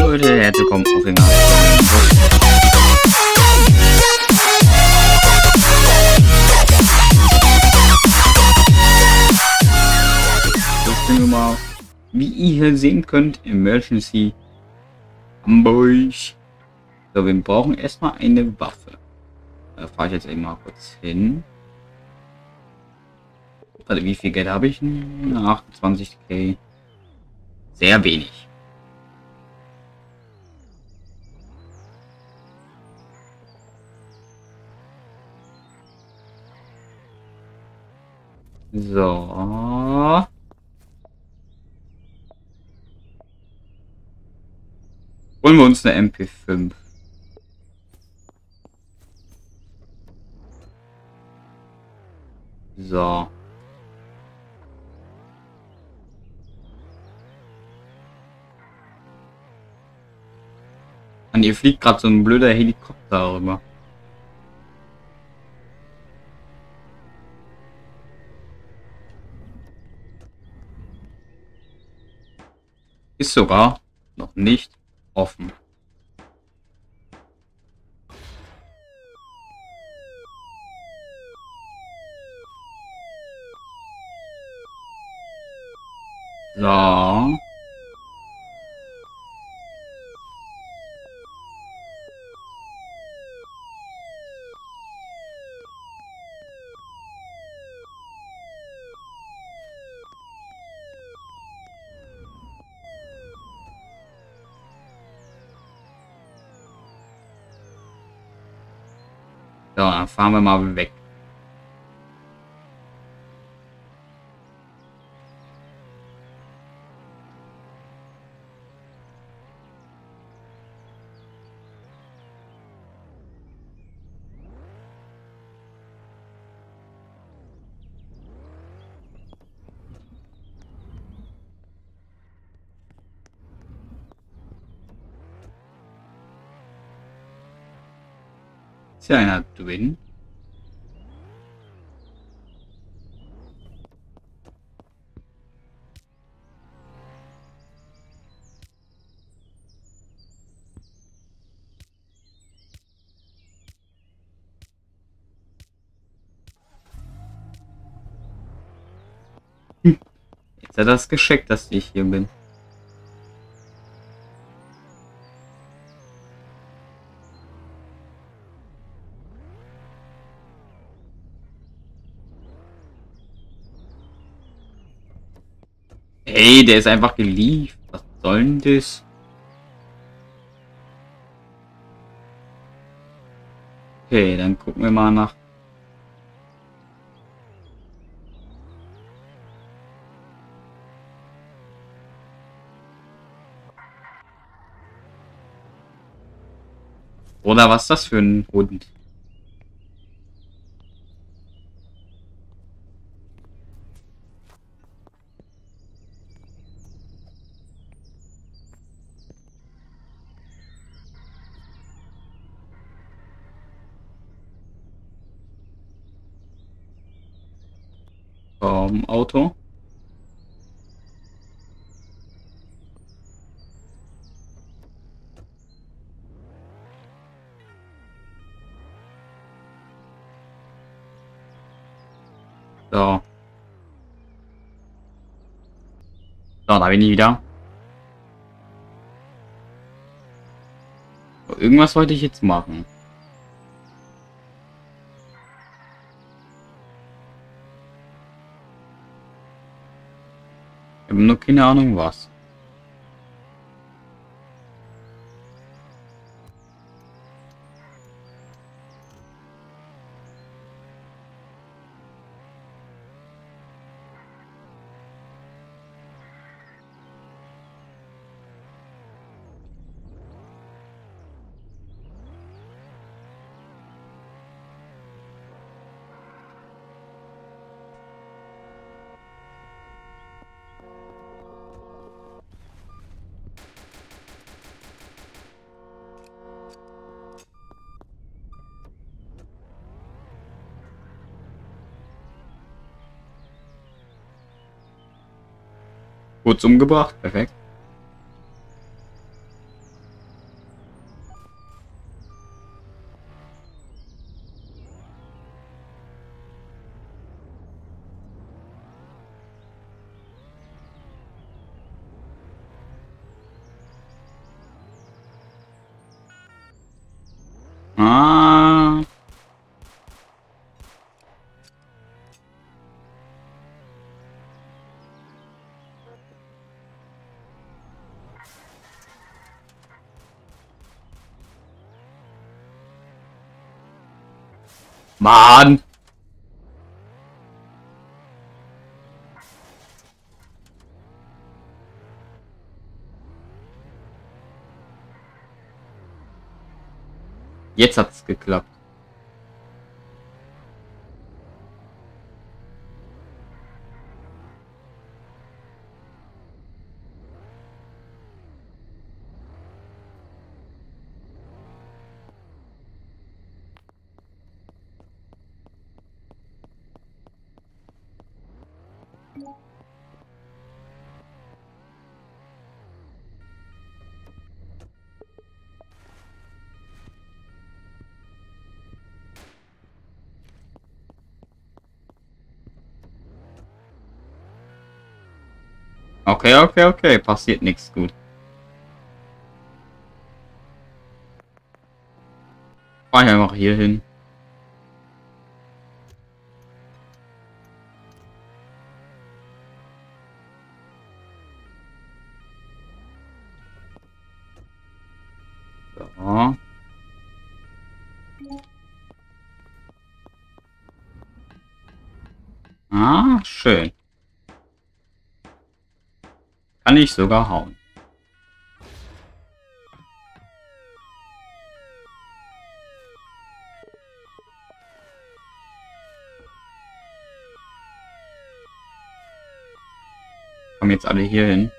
Leute, herzlich willkommen auf dem Das sind wir mal, wie ihr hier sehen könnt, Emergency Hamburg. So, wir brauchen erstmal eine Waffe. Da fahre ich jetzt eben mal kurz hin. Also wie viel Geld habe ich? 28k. Sehr wenig. So. Holen wir uns eine MP5. So. Und ihr fliegt gerade so ein blöder Helikopter rüber. Ist sogar noch nicht offen. So. Dann fahren wir mal weg. Ist ja einer drin. Hm. Jetzt hat er das gescheckt, dass ich hier bin. Ey, der ist einfach geliefert. Was soll denn das? Okay, dann gucken wir mal nach. Oder was ist das für ein Hund? Vom Auto. So. So, da bin ich wieder. Irgendwas wollte ich jetzt machen. Nur keine Ahnung was. Kurz umgebracht, perfekt. Ah. Mann! Jetzt hat's geklappt. Okay, okay, okay. Passiert nichts gut. Fahr ich einfach hier hin. Ah, schön. Kann ich sogar hauen. Kommen jetzt alle hier hin.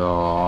So.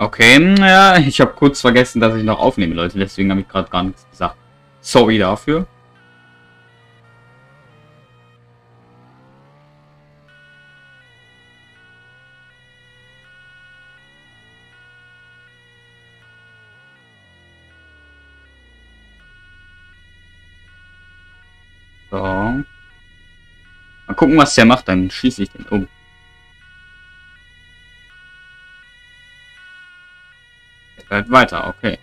Okay, ja, ich habe kurz vergessen, dass ich noch aufnehme, Leute. Deswegen habe ich gerade gar nichts gesagt. Sorry dafür. So. Mal gucken, was der macht, dann schieße ich den um. Halt weiter, okay.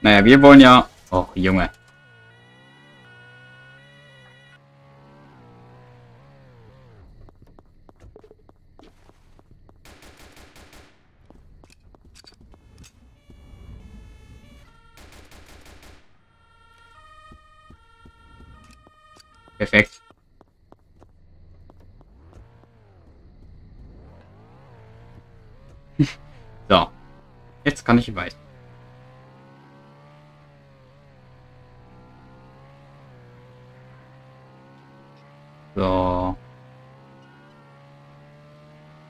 Naja, wir wollen ja... Och, Junge. Perfekt. So. Jetzt kann ich weiter. So.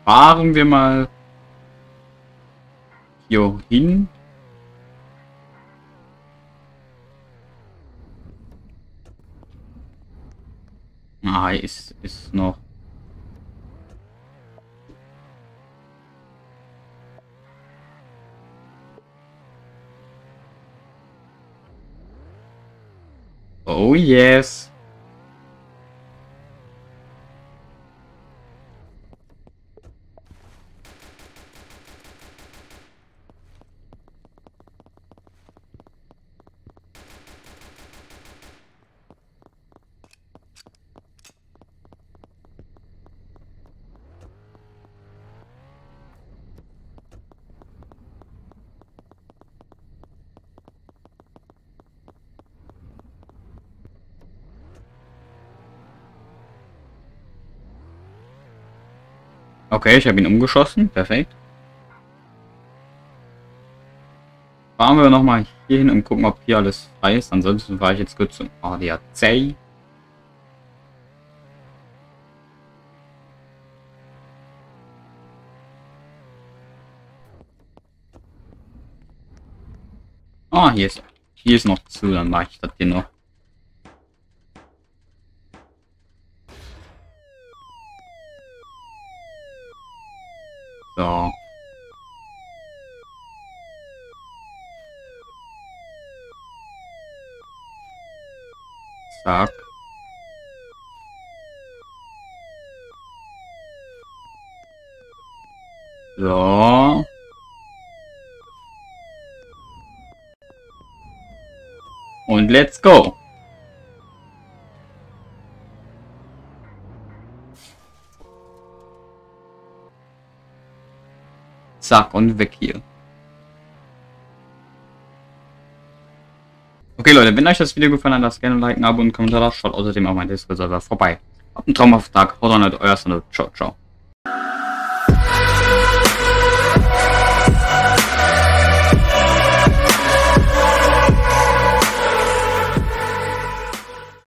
Fahren wir mal hier hin. Ah, ist, ist noch. Oh yes. Okay, ich habe ihn umgeschossen. Perfekt. Fahren wir nochmal hier hin und gucken, ob hier alles frei ist. Ansonsten fahre ich jetzt kurz zum ADAC. Ah, hier ist, hier ist noch zu, dann mache ich das hier noch. Zack. So. Und let's go. Zack, und weg hier. Okay Leute, wenn euch das Video gefallen hat, lasst gerne ein Like, ein Abo und Kommentar da. Schaut außerdem auf meinen Discord-Server vorbei. Habt einen traumhaften Tag. Haut rein, euer Sonne. Ciao, ciao.